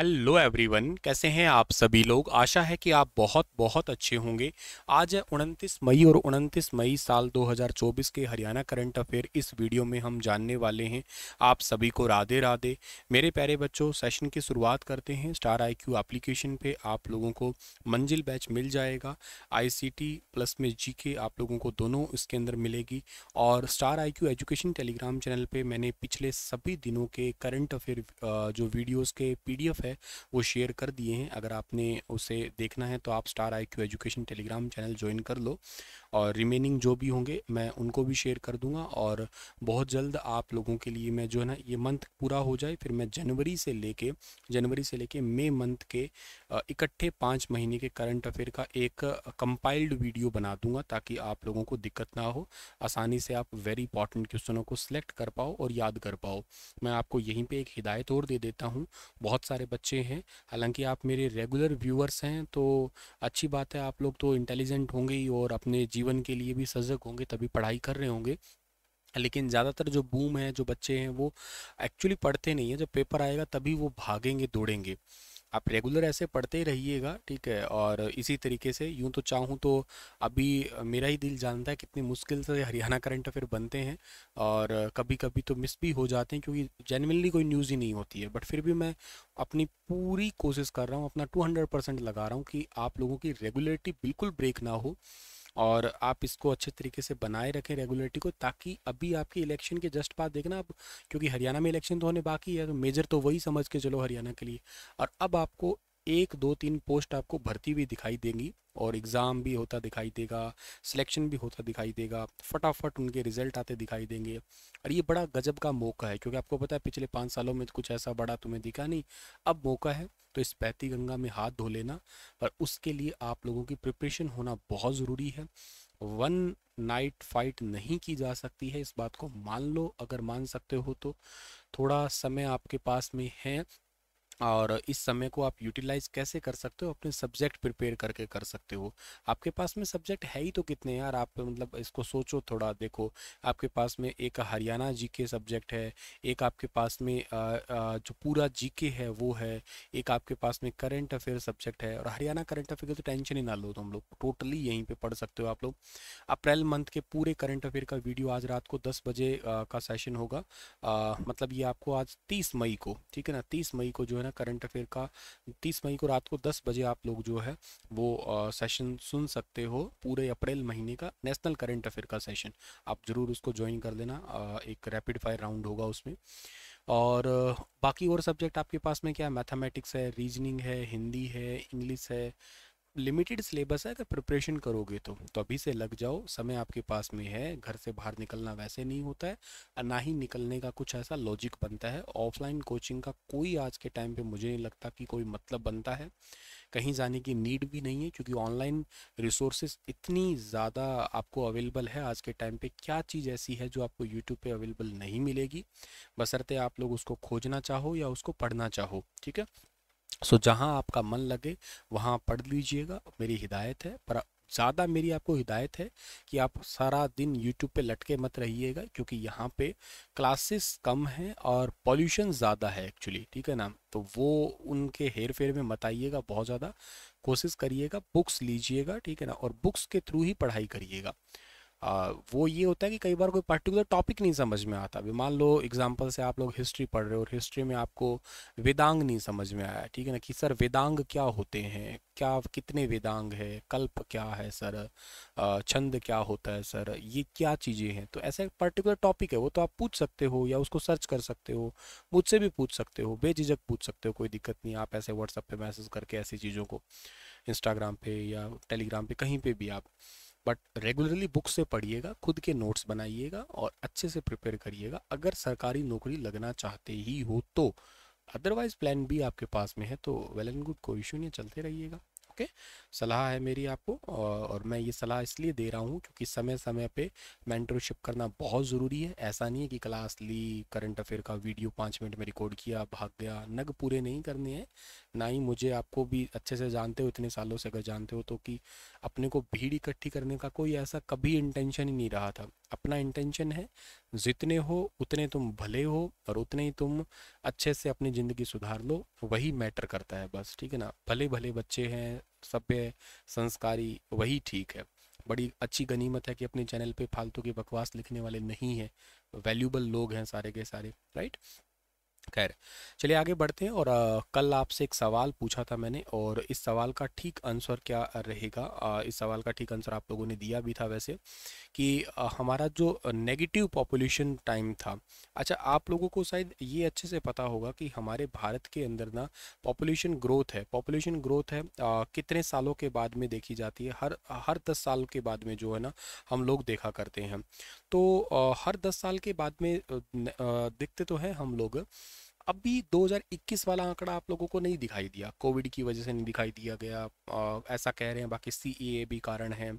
Hello everyone कैसे हैं आप सभी लोग? आशा है कि आप बहुत बहुत अच्छे होंगे। आज है उनतीस मई और उनतीस मई साल 2024 के हरियाणा करंट अफेयर। इस वीडियो में हम जानने वाले हैं आप सभी को राधे राधे। मेरे प्यारे बच्चों सेशन की शुरुआत करते हैं। स्टार आईक्यू एप्लीकेशन पे आप लोगों को मंजिल बैच मिल जाएगा। आईसीटी प्लस में जीके आप लोगों को दोनों इसके अंदर मिलेगी। और star IQ education Telegram channel पर मैंने पिछले सभी दिनों के करंट अफेयर जो वीडियोज़ के पी है है, वो शेयर कर दिए हैं। अगर आपने उसे देखना है तो आप star I Q education Telegram channel join कर लो और रिमेनिंग जो भी होंगे मैं उनको भी शेयर कर दूँगा और बहुत जल्द आप लोगों के लिए मैं जो है ना, ये मंथ पूरा हो जाए, फिर मैं जनवरी से लेके, जनवरी से लेके मई मंथ के इकट्ठे पाँच महीने के करंट अफेयर का एक कंपाइल्ड वीडियो बना दूँगा ताकि आप लोगों को दिक्कत ना हो। आसानी से आप वेरी इंपॉर्टेंट क्वेश्चनों को सिलेक्ट कर पाओ और याद कर पाओ। मैं आपको यहीं पे एक हिदायत और दे देता हूँ। बहुत सारे बच्चे हैं। हालाँकि आप मेरे रेगुलर व्यूअर्स हैं तो अच्छी बात है, आप लोग तो इंटेलिजेंट होंगे ही और अपने जीवन के लिए भी सजग होंगे, तभी पढ़ाई कर रहे होंगे। लेकिन ज़्यादातर जो बूम है, जो बच्चे हैं, वो एक्चुअली पढ़ते नहीं है। जब पेपर आएगा, तभी वो भागेंगे, दौड़ेंगे। आप रेगुलर ऐसे पढ़ते ही रहिएगा, ठीक है? और इसी तरीके से यूँ तो चाहूँ तो अभी मेरा ही दिल जानता है कितनी मुश्किल से हरियाणा करंट अफेयर बनते हैं और कभी कभी तो मिस भी हो जाते हैं क्योंकि जेनविनली कोई न्यूज़ ही नहीं होती है। बट फिर भी मैं अपनी पूरी कोशिश कर रहा हूँ, अपना टू हंड्रेड परसेंट लगा रहा हूँ कि आप लोगों की रेगुलरिटी बिल्कुल ब्रेक ना हो। और आप इसको अच्छे तरीके से बनाए रखें रेगुलरिटी को ताकि अभी आपकी इलेक्शन के जस्ट बाद देखना आप, क्योंकि हरियाणा में इलेक्शन तो होने बाकी है तो मेजर तो वही समझ के चलो हरियाणा के लिए। और अब आपको एक दो तीन पोस्ट आपको भर्ती भी दिखाई देंगी और एग्ज़ाम भी होता दिखाई देगा सिलेक्शन भी होता दिखाई देगा, फटाफट उनके रिज़ल्ट आते दिखाई देंगे। और ये बड़ा गजब का मौका है, क्योंकि आपको पता है पिछले पाँच सालों में कुछ ऐसा बड़ा तुम्हें दिखा नहीं। अब मौका है तो इस पैती गंगा में हाथ धो लेना पर उसके लिए आप लोगों की प्रिपरेशन होना बहुत ज़रूरी है। वन नाइट फाइट नहीं की जा सकती है, इस बात को मान लो, अगर मान सकते हो तो। थोड़ा समय आपके पास में है और इस समय को आप यूटिलाइज कैसे कर सकते हो? अपने सब्जेक्ट प्रिपेयर करके कर सकते हो। आपके पास में सब्जेक्ट है ही तो कितने यार? आप मतलब इसको सोचो थोड़ा, देखो। आपके पास में एक हरियाणा जीके सब्जेक्ट है, एक आपके पास में जो पूरा जीके है वो है, एक आपके पास में करंट अफेयर सब्जेक्ट है। और हरियाणा करंट अफेयर की तो टेंशन ही ना लो तुम लोग। टोटली यहीं पर पढ़ सकते हो आप लोग। अप्रैल मंथ के पूरे करंट अफेयर का वीडियो आज रात को दस बजे का सेशन होगा। मतलब ये आपको आज तीस मई को, ठीक है ना? तीस मई को जो है ना करंट अफेयर का। 30 मई को रात को 10 बजे आप लोग जो है, वो सेशन सुन सकते हो पूरे अप्रैल महीने का नेशनल करंट अफेयर का सेशन आप ज़रूर उसको ज्वाइन कर देना एक रैपिड फायर राउंड होगा उसमें। और बाकी और सब्जेक्ट आपके पास में क्या है? मैथमेटिक्स है रीजनिंग है, हिंदी है इंग्लिश है लिमिटेड सिलेबस है, अगर प्रिपरेशन करोगे तो। तो अभी से लग जाओ, समय आपके पास में है, घर से बाहर निकलना वैसे नहीं होता है, और ना ही निकलने का कुछ ऐसा लॉजिक बनता है। ऑफलाइन कोचिंग का कोई आज के टाइम पे मुझे नहीं लगता कि कोई मतलब बनता है। कहीं जाने की नीड भी नहीं है, क्योंकि ऑनलाइन रिसोर्सेज इतनी ज़्यादा आपको अवेलेबल है आज के टाइम पे। क्या चीज़ ऐसी है जो आपको यूट्यूब पे अवेलेबल नहीं मिलेगी? बसरते आप लोग उसको खोजना चाहो या उसको पढ़ना चाहो, ठीक है? सो जहाँ आपका मन लगे, वहाँ पढ़ लीजिएगा, मेरी हिदायत है। पर ज़्यादा मेरी आपको हिदायत है कि आप सारा दिन यूट्यूब पे लटके मत रहिएगा, क्योंकि यहाँ पे क्लासेस कम हैं और पॉल्यूशन ज़्यादा है एक्चुअली ठीक है ना? तो वो उनके हेर फेर में मत आइएगा, बहुत ज़्यादा कोशिश करिएगा बुक्स लीजिएगा, ठीक है ना? और बुक्स के थ्रू ही पढ़ाई करिएगा। वो ये होता है कि कई बार कोई पर्टिकुलर टॉपिक नहीं समझ में आता। अभी मान लो एग्जांपल से आप लोग हिस्ट्री पढ़ रहे हो और हिस्ट्री में आपको वेदांग नहीं समझ में आया, ठीक है ना, कि सर वेदांग क्या होते हैं? क्या कितने वेदांग है? कल्प क्या है सर? छंद क्या होता है सर? ये क्या चीज़ें हैं? तो ऐसा एक पर्टिकुलर टॉपिक है, वो तो आप पूछ सकते हो या उसको सर्च कर सकते हो, मुझसे भी पूछ सकते हो, बेझिझक पूछ सकते हो, कोई दिक्कत नहीं, आप ऐसे व्हाट्सएप पे मैसेज करके ऐसी चीज़ों को इंस्टाग्राम पे या टेलीग्राम पे, कहीं पे भी आप। बट रेगुलरली बुक से पढ़िएगा, खुद के नोट्स बनाइएगा और अच्छे से प्रिपेयर करिएगा। अगर सरकारी नौकरी लगना चाहते ही हो तो अदरवाइज़ प्लान भी आपके पास में है तो वेल एंड गुड कोई इशू नहीं चलते रहिएगा। ओके सलाह है मेरी आपको और मैं ये सलाह इसलिए दे रहा हूँ क्योंकि समय समय पे मेंटरशिप करना बहुत ज़रूरी है। ऐसा नहीं है कि क्लास ली करंट अफेयर का वीडियो पाँच मिनट में रिकॉर्ड किया, भाग गया, नग पूरे नहीं करने हैं। ना ही मुझे आपको भी अच्छे से जानते हो, इतने सालों से अगर जानते हो तो कि अपने को भीड़ इकट्ठी करने का कोई ऐसा कभी इंटेंशन ही नहीं रहा था। अपना इंटेंशन है जितने हो, उतने तुम भले हो और उतने ही तुम अच्छे से अपनी ज़िंदगी सुधार लो, वही मैटर करता है बस, ठीक है ना? भले भले बच्चे हैं, सभ्य संस्कारी, वही ठीक है। बड़ी अच्छी गनीमत है कि अपने चैनल पे फालतू की बकवास लिखने वाले नहीं हैं वैल्यूबल लोग हैं सारे के सारे, राइट? खैर चलिए आगे बढ़ते हैं और आ, कल आपसे एक सवाल पूछा था मैंने और इस सवाल का ठीक आंसर क्या रहेगा? आ, इस सवाल का ठीक आंसर आप लोगों ने दिया भी था वैसे कि आ, हमारा जो नेगेटिव पॉपुलेशन टाइम था। अच्छा आप लोगों को शायद ये अच्छे से पता होगा कि हमारे भारत के अंदर ना पॉपुलेशन ग्रोथ है। पॉपुलेशन ग्रोथ है आ, कितने सालों के बाद में देखी जाती है? हर हर दस साल के बाद में जो है ना हम लोग देखा करते हैं। तो आ, हर दस साल के बाद में दिखते तो हैं हम लोग अभी 2021 वाला आंकड़ा आप लोगों को नहीं दिखाई दिया। कोविड की वजह से नहीं दिखाई दिया गया। आ, ऐसा कह रहे हैं बाकी सी भी कारण है।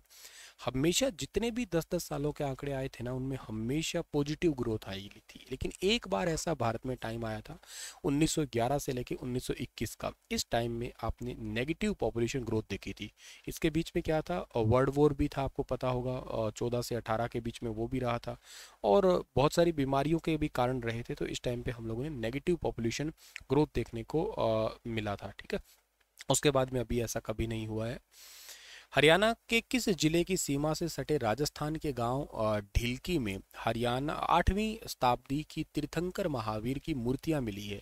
हमेशा जितने भी दस दस सालों के आंकड़े आए थे ना, उनमें हमेशा पॉजिटिव ग्रोथ आई थी। लेकिन एक बार ऐसा भारत में टाइम आया था 1911 से लेके 1921 का, इस टाइम में आपने नेगेटिव पॉपुलेशन ग्रोथ देखी थी। इसके बीच में क्या था वर्ल्ड वॉर भी था, आपको पता होगा चौदह से अठारह के बीच में वो भी रहा था। और बहुत सारी बीमारियों के भी कारण रहे थे तो इस टाइम पर हम लोगों ने नेगेटिव पॉपुलेशन ग्रोथ देखने को मिला था, ठीक है? उसके बाद में अभी ऐसा कभी नहीं हुआ है। हरियाणा के किस ज़िले की सीमा से सटे राजस्थान के गाँव ढिलकी में हरियाणा आठवीं शताब्दी की तीर्थंकर महावीर की मूर्तियाँ मिली है?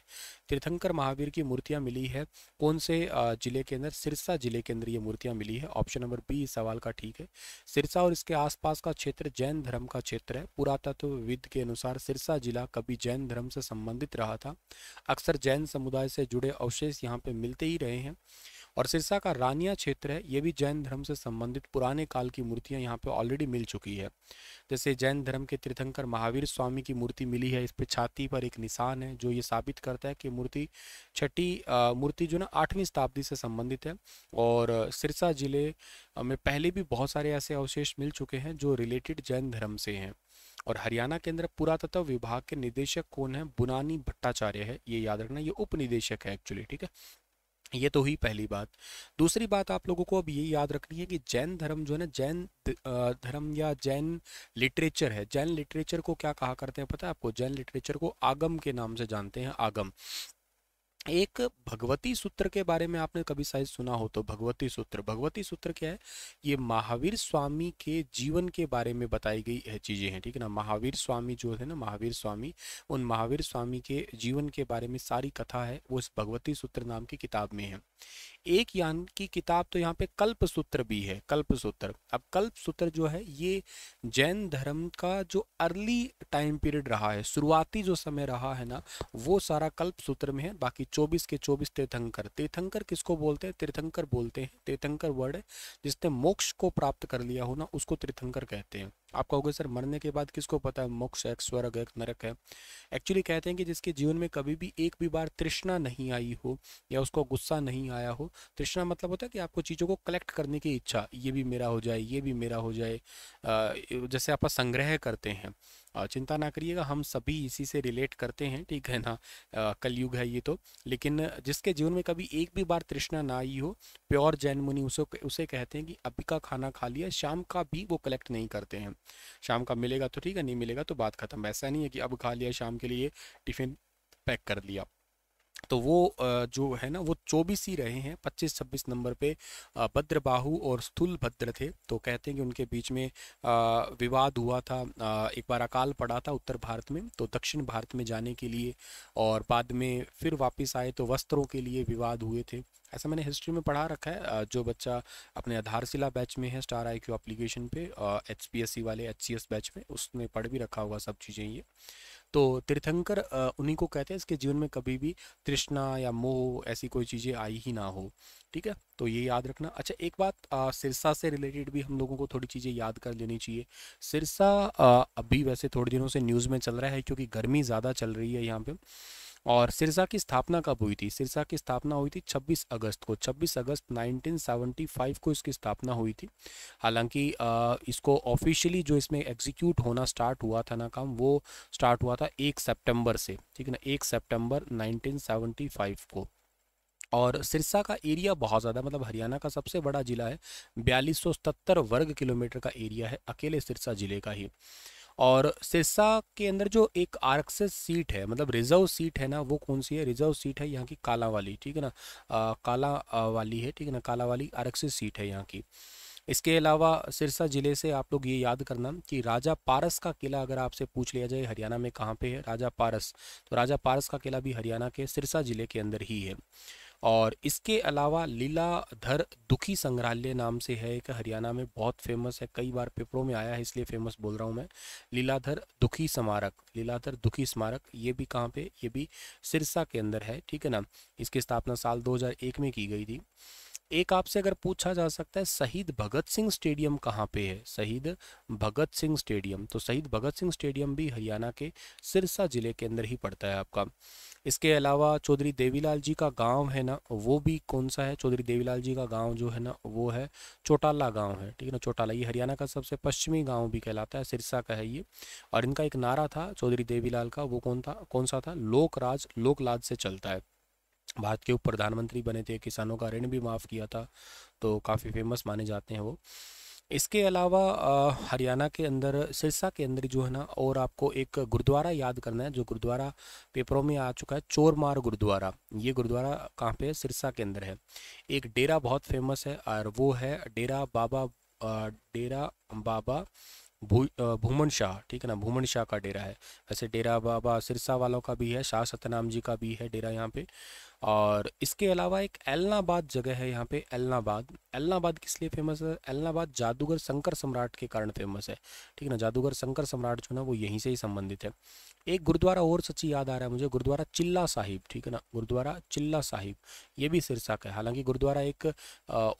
तीर्थंकर महावीर की मूर्तियाँ मिली है कौन से ज़िले के अंदर? सिरसा ज़िले के अंदर ये मूर्तियाँ मिली है। ऑप्शन नंबर बी इस सवाल का ठीक है। सिरसा और इसके आसपास का क्षेत्र जैन धर्म का क्षेत्र है। पुरातत्वविद के अनुसार सिरसा जिला कभी जैन धर्म से संबंधित रहा था। अक्सर जैन समुदाय से जुड़े अवशेष यहाँ पे मिलते ही रहे हैं। और सिरसा का रानिया क्षेत्र है, ये भी जैन धर्म से संबंधित पुराने काल की मूर्तियाँ यहाँ पे ऑलरेडी मिल चुकी है। जैसे जैन धर्म के तीर्थंकर महावीर स्वामी की मूर्ति मिली है, इस पे छाती पर एक निशान है, जो ये साबित करता है कि मूर्ति छठी मूर्ति जो ना आठवीं शताब्दी से संबंधित है और सिरसा ज़िले में पहले भी बहुत सारे ऐसे अवशेष मिल चुके हैं जो रिलेटेड जैन धर्म से हैं। और हरियाणा के अंदर पुरातत्व विभाग के निदेशक कौन है? बुनानी भट्टाचार्य है, ये याद रखना, ये उप निदेशक है एक्चुअली ठीक है? ये तो हुई पहली बात। दूसरी बात आप लोगों को अब ये याद रखनी है कि जैन धर्म जो है ना, जैन धर्म या जैन लिटरेचर है। जैन लिटरेचर को क्या कहा करते हैं पता है आपको? जैन लिटरेचर को आगम के नाम से जानते हैं, आगम। एक भगवती सूत्र के बारे में आपने कभी शायद सुना हो तो भगवती सूत्र। भगवती सूत्र क्या है? ये महावीर स्वामी के जीवन के बारे में बताई गई है चीज़ें हैं, ठीक है ना? महावीर स्वामी जो है ना, महावीर स्वामी, उन महावीर स्वामी के जीवन के बारे में सारी कथा है, वो इस भगवती सूत्र नाम की किताब में है। एक यान की किताब तो यहाँ पे कल्प सूत्र भी है कल्प सूत्र अब कल्प सूत्र जो है, ये जैन धर्म का जो अर्ली टाइम पीरियड रहा है, शुरुआती जो समय रहा है ना, वो सारा कल्प सूत्र में है। बाकी 24 के 24 तीर्थंकर। तीर्थंकर किसको बोलते हैं? तीर्थंकर बोलते हैं, तीर्थंकर वर्ड है, जिसने मोक्ष को प्राप्त कर लिया हो ना, उसको तीर्थंकर कहते हैं। आप कहोगे, सर, मरने के बाद किसको पता है? मोक्ष है स्वर्ग है नरक है। एक्चुअली कहते हैं कि जिसके जीवन में कभी भी एक भी बार तृष्णा नहीं आई हो या उसको गुस्सा नहीं आया हो, तृष्णा मतलब होता है कि आपको चीज़ों को कलेक्ट करने की इच्छा, ये भी मेरा हो जाए, ये भी मेरा हो जाए। जैसे आप संग्रह करते हैं। चिंता ना करिएगा, हम सभी इसी से रिलेट करते हैं, ठीक है ना? कलयुग है ये तो। लेकिन जिसके जीवन में कभी एक भी बार तृष्णा ना आई हो, प्योर जैन मुनि उसे उसे कहते हैं कि, अभी का खाना खा लिया, शाम का भी वो कलेक्ट नहीं करते हैं। शाम का मिलेगा तो ठीक है, नहीं मिलेगा तो बात खत्म। ऐसा नहीं है कि अब खा लिया, शाम के लिए टिफ़िन पैक कर लिया तो वो जो है ना, वो चौबीस ही रहे हैं, पच्चीस, छब्बीस नंबर पे भद्रबाहु और स्थूल भद्र थे। तो कहते हैं कि उनके बीच में विवाद हुआ था एक बार अकाल पड़ा था उत्तर भारत में तो दक्षिण भारत में जाने के लिए और बाद में फिर वापस आए तो वस्त्रों के लिए विवाद हुए थे। ऐसा मैंने हिस्ट्री में पढ़ा रखा है जो बच्चा अपने आधारशिला बैच में है, स्टार आई क्यू एप्लीकेशन पे एच पी एस सी वाले एच सी एस बैच में, उसमें पढ़ भी रखा होगा सब चीज़ें ये। तो तीर्थंकर उन्हीं को कहते हैं इसके जीवन में कभी भी तृष्णा या मोह ऐसी कोई चीज़ें आई ही ना हो, ठीक है? तो ये याद रखना। अच्छा एक बात सिरसा से रिलेटेड भी हम लोगों को थोड़ी चीज़ें याद कर लेनी चाहिए। सिरसा अभी वैसे थोड़े दिनों से न्यूज़ में चल रहा है क्योंकि गर्मी ज़्यादा चल रही है यहाँ पे। और सिरसा की स्थापना कब हुई थी? सिरसा की स्थापना हुई थी 26 अगस्त को। 26 अगस्त 1975 को इसकी स्थापना हुई थी। हालाँकि इसको ऑफिशियली जो इसमें एग्जीक्यूट होना स्टार्ट हुआ था ना काम, वो स्टार्ट हुआ था एक सितंबर से, ठीक है ना? एक सितंबर 1975 को। और सिरसा का एरिया बहुत ज़्यादा मतलब हरियाणा का सबसे बड़ा ज़िला है। बयालीस वर्ग किलोमीटर का एरिया है, अकेले सिरसा ज़िले का ही। और सिरसा के अंदर जो एक आरक्षित सीट है मतलब रिज़र्व सीट है ना वो कौन सी है? रिज़र्व सीट है यहाँ की काला वाली ठीक है ना? आ, काला वाली है ठीक है ना? काला वाली आरक्षित सीट है यहाँ की। इसके अलावा सिरसा ज़िले से आप लोग ये याद करना कि राजा पारस का किला अगर आपसे पूछ लिया जाए हरियाणा में कहाँ पे है? राजा पारस। तो राजा पारस का किला भी हरियाणा के सिरसा ज़िले के अंदर ही है। और इसके अलावा लीलाधर दुखी संग्रहालय नाम से है एक, हरियाणा में बहुत फ़ेमस है, कई बार पेपरों में आया है, इसलिए फ़ेमस बोल रहा हूँ मैं। लीलाधर दुखी स्मारक लीलाधर दुखी स्मारक, ये भी कहाँ पे, ये भी सिरसा के अंदर है, ठीक है ना? इसकी स्थापना साल 2001 में की गई थी। एक आपसे अगर पूछा जा सकता है, शहीद भगत सिंह स्टेडियम कहाँ पे है? शहीद भगत सिंह स्टेडियम। तो शहीद भगत सिंह स्टेडियम भी हरियाणा के सिरसा ज़िले के अंदर ही पड़ता है आपका। इसके अलावा चौधरी देवीलाल जी का गाँव है ना, वो भी कौन सा है? चौधरी देवीलाल जी का गाँव जो है ना, वो है चौटाला गाँव है, ठीक है ना? चौटाला, ये हरियाणा का सबसे पश्चिमी गाँव भी कहलाता है, सिरसा का है ये। और इनका एक नारा था चौधरी देवीलाल का, वो कौन था? कौन सा था? लोक राज लोक लाज से चलता है। भारत के उप प्रधानमंत्री बने थे, किसानों का ऋण भी माफ़ किया था तो काफ़ी फ़ेमस माने जाते हैं वो। इसके अलावा हरियाणा के अंदर, सिरसा के अंदर जो है ना, और आपको एक गुरुद्वारा याद करना है, जो गुरुद्वारा पेपरों में आ चुका है, चोरमार गुरुद्वारा। ये गुरुद्वारा कहाँ पे है? सिरसा के अंदर है। एक डेरा बहुत फ़ेमस है, और वो है डेरा बाबा डेरा बाबा भू भूमन शाह, ठीक है ना? भूमन शाह का डेरा है। वैसे डेरा बाबा सिरसा वालों का भी है, शाह सत्यनाम जी का भी है डेरा यहाँ पे। और इसके अलावा एक एलनाबाद जगह है यहाँ पे, एलनाबाद। एलनाबाद किस लिए फ़ेमस है? एलनाबाद जादूगर शंकर सम्राट के कारण फ़ेमस है। ठीक है ना? जादूगर शंकर सम्राट जो ना, वो यहीं से ही संबंधित है। एक गुरुद्वारा और सच्ची याद आ रहा है मुझे, गुरुद्वारा चिल्ला साहिब। ठीक है ना? गुरुद्वारा चिल्ला साहिब। ये भी सिरसा का है। हालाँकि गुरुद्वारा एक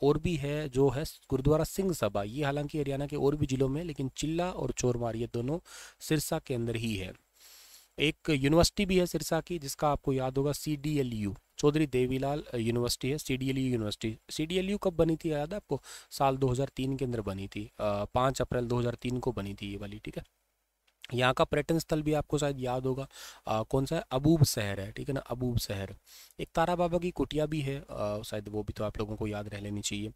और भी है जो है गुरुद्वारा सिंह सभा। ये हालाँकि हरियाणा के और भी जिलों में, लेकिन चिल्ला और चोरमार ये दोनों सिरसा के अंदर ही है। एक यूनिवर्सिटी भी है सिरसा की, जिसका आपको याद होगा C D L U Chaudhary Devilal university है C D L U university C D L U कब बनी थी, याद है आपको? साल 2003 के अंदर बनी थी पाँच अप्रैल 2003 को बनी थी ये वाली, ठीक है? यहाँ का पर्यटन स्थल भी आपको शायद याद होगा आ, कौन सा है? अबूब शहर है ठीक है ना? अबूब शहर। एक तारा बाबा की कुटिया भी है शायद वो भी तो आप लोगों को याद रह लेनी चाहिए।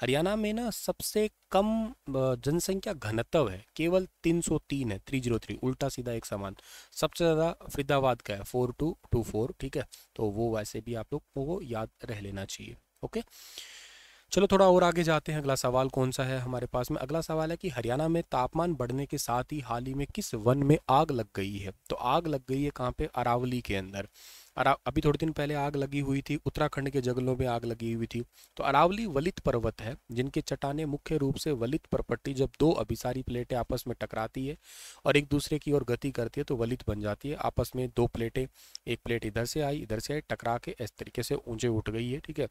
हरियाणा में ना सबसे कम जनसंख्या घनत्व है केवल 303 है 303 उल्टा सीधा एक समान। सबसे ज़्यादा फरीदाबाद का है फोर टू टू फोर ठीक है? तो वो वैसे भी आप लोग को याद रह लेना चाहिए ओके? चलो थोड़ा और आगे जाते हैं। अगला सवाल कौन सा है हमारे पास में? अगला सवाल है कि हरियाणा में तापमान बढ़ने के साथ ही हाल ही में किस वन में आग लग गई है? तो आग लग गई है कहाँ पे? अरावली के अंदर। अभी थोड़े दिन पहले आग लगी हुई थी, उत्तराखंड के जंगलों में आग लगी हुई थी। तो अरावली वलित पर्वत है, जिनके चट्टाने मुख्य रूप से वलित परपट्टी जब दो अभिसारी प्लेटें आपस में टकराती है और एक दूसरे की ओर गति करती है तो वलित बन जाती है। आपस में दो प्लेटें, एक प्लेट इधर से आई, इधर से आई, टकरा के इस तरीके से ऊँचे उठ गई है, ठीक है।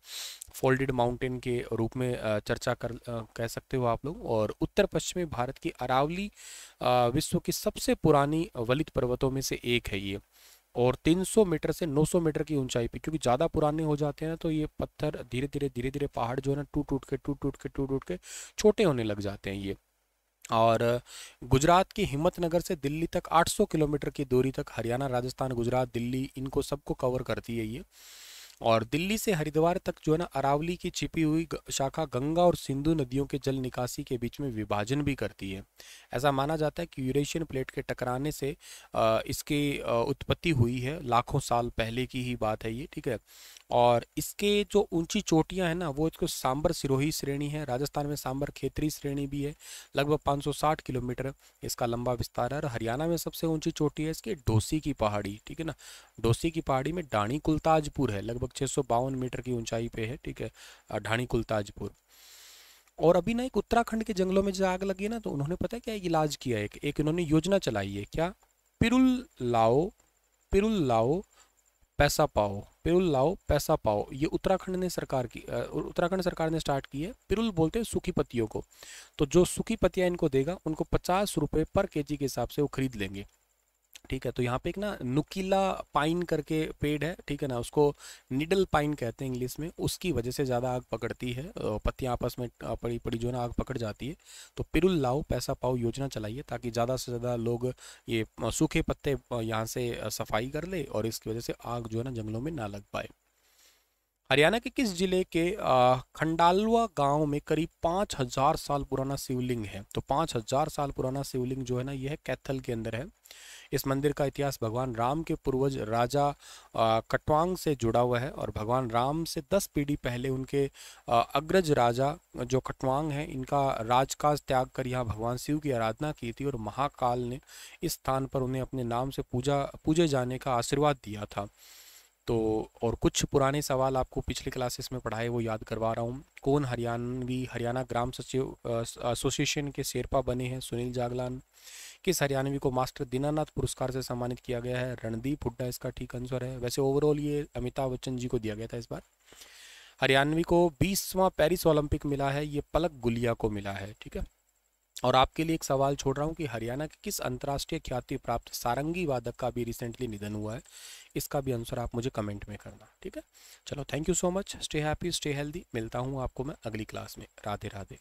फोल्डेड माउंटेन के रूप में चर्चा कर कह सकते हो आप लोग। और उत्तर पश्चिमी भारत की अरावली विश्व की सबसे पुरानी वलित पर्वतों में से एक है ये। और 300 मीटर से 900 मीटर की ऊंचाई पे, क्योंकि ज़्यादा पुराने हो जाते हैं तो ये पत्थर धीरे धीरे धीरे धीरे पहाड़ जो है ना, टूट टूट के, टूट टूट के, टूट टूट के छोटे होने लग जाते हैं ये। और गुजरात की हिम्मतनगर से दिल्ली तक 800 किलोमीटर की दूरी तक, हरियाणा, राजस्थान, गुजरात, दिल्ली, इनको सबको कवर करती है ये। और दिल्ली से हरिद्वार तक जो है ना, अरावली की छिपी हुई शाखा गंगा और सिंधु नदियों के जल निकासी के बीच में विभाजन भी करती है। ऐसा माना जाता है कि यूरेशियन प्लेट के टकराने से इसकी उत्पत्ति हुई है, लाखों साल पहले की ही बात है ये, ठीक है? और इसके जो ऊँची चोटियाँ हैं ना, वो इसको सांबर सिरोही श्रेणी है, राजस्थान में सांबर खेतरी श्रेणी भी है, लगभग 560 किलोमीटर इसका लंबा विस्तार है, और हरियाणा में सबसे ऊँची चोटी है इसकी डोसी की पहाड़ी, ठीक है ना? डोसी की पहाड़ी में डाणी कुलताजपुर है, लगभग छः मीटर की ऊंचाई पे है, ठीक है ढाणी कुलताजपुर और अभी ना एक उत्तराखंड के जंगलों में जो आग लगी ना तो उन्होंने पता है क्या इलाज किया है? एक इन्होंने योजना चलाई है, क्या? पिरुल लाओ पिरुल लाओ, पैसा पाओ, पिरुल लाओ, पैसा पाओ। ये उत्तराखंड ने सरकार की उत्तराखंड सरकार ने स्टार्ट की है, पिरुल बोलते हैं सूखी पत्तियों को। तो जो सूखी पत्तियाँ इनको देगा, उनको पचास रुपये पर केजी के हिसाब से वो खरीद लेंगे। ठीक है तो यहाँ पे एक ना नुकीला पाइन करके पेड़ है, ठीक है ना, उसको निडल पाइन कहते हैं इंग्लिश में, उसकी वजह से ज़्यादा आग पकड़ती है पत्तियाँ आपस में पड़ी पड़ी जो है ना आग पकड़ जाती है तो पिरुल लाओ, पैसा पाओ, योजना चलाइए ताकि ज़्यादा से ज़्यादा लोग ये सूखे पत्ते यहाँ से सफ़ाई कर ले और इसकी वजह से आग जो है ना जंगलों में ना लग पाए। हरियाणा के किस ज़िले के खंडालवा गाँव में करीब पाँच हज़ार साल पुराना शिवलिंग है तो पाँच हज़ार साल पुराना शिवलिंग जो है ना, यह कैथल के अंदर है इस मंदिर का इतिहास भगवान राम के पूर्वज राजा कटवांग से जुड़ा हुआ है और भगवान राम से दस पीढ़ी पहले उनके अग्रज राजा जो कटवांग हैं, इनका राजकाज त्याग कर यहाँ भगवान शिव की आराधना की थी और महाकाल ने इस स्थान पर उन्हें अपने नाम से पूजा, पूजे जाने का आशीर्वाद दिया था। तो और कुछ पुराने सवाल आपको पिछले क्लासेस में पढ़ाए वो याद करवा रहा हूँ। कौन हरियाणवी, हरियाणा ग्राम सचिव एसोसिएशन के शेरपा बने हैं सुनील जागलान? किस हरियाणवी को मास्टर दीनानाथ पुरस्कार से सम्मानित किया गया है। रणदीप हुड्डा इसका ठीक आंसर है। वैसे ओवरऑल ये अमिताभ बच्चन जी को दिया गया था इस बार। हरियाणवी को बीसवां पेरिस ओलंपिक मिला है। ये पलक गुलिया को मिला है, ठीक है? और आपके लिए एक सवाल छोड़ रहा हूँ कि हरियाणा के किस अंतर्राष्ट्रीय ख्याति प्राप्त सारंगी वादक का भी रिसेंटली निधन हुआ है? इसका भी आंसर आप मुझे कमेंट में करना, ठीक है? चलो thank you so much stay happy stay healthy मिलता हूँ आपको मैं अगली क्लास में। राधे राधे।